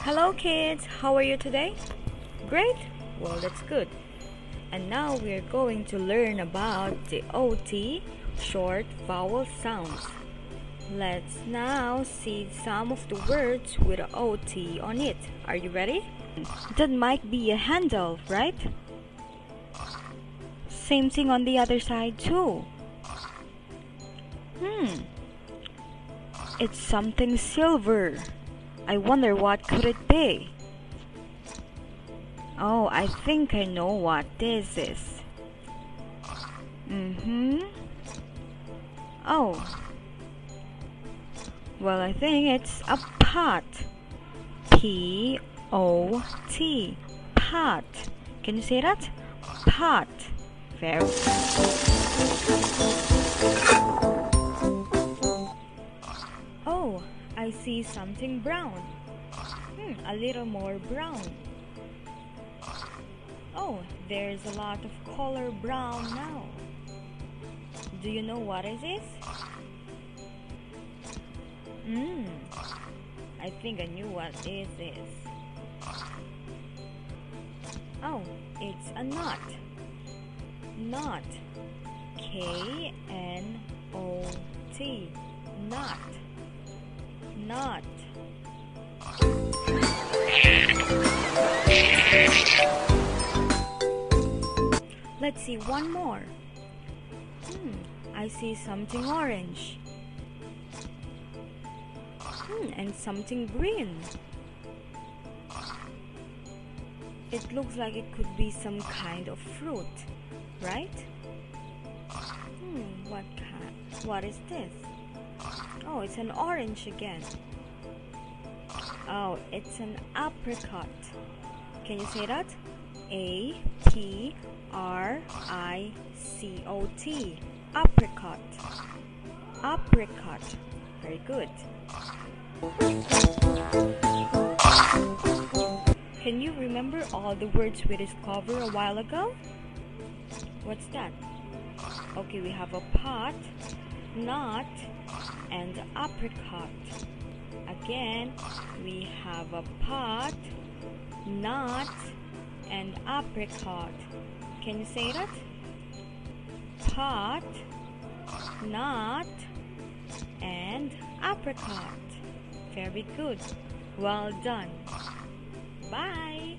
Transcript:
Hello, kids. How are you today? Great? Well, that's good. And now we're going to learn about the OT short vowel sounds. Let's now see some of the words with OT on it. Are you ready? That might be a handle, right? Same thing on the other side, too. It's something silver. I wonder what could it be? Oh, I think I know what this is. Mm-hmm. Oh. Well, I think it's a pot. P O T. Pot. Can you say that? Pot. Very. Oh, I see something brown. Hmm, a little more brown. Oh, there's a lot of color brown now. Do you know what it is? Hmm, I think I knew what it is. Oh, it's a knot. Knot. K N O T. Knot. Knot. Let's see one more. Hmm, I see something orange. Hmm, and something green. It looks like it could be some kind of fruit, right? Hmm, what kind? What is this? It's an orange again. Oh, it's an apricot. Can you say that? A P R I C O T. Apricot. Apricot. Very good. Can you remember all the words we discovered a while ago? What's that? Okay, we have a pot, knot, and apricot. Again, we have a pot, knot, and apricot. Can you say that? Pot, knot, and apricot. Very good. Well done. Bye.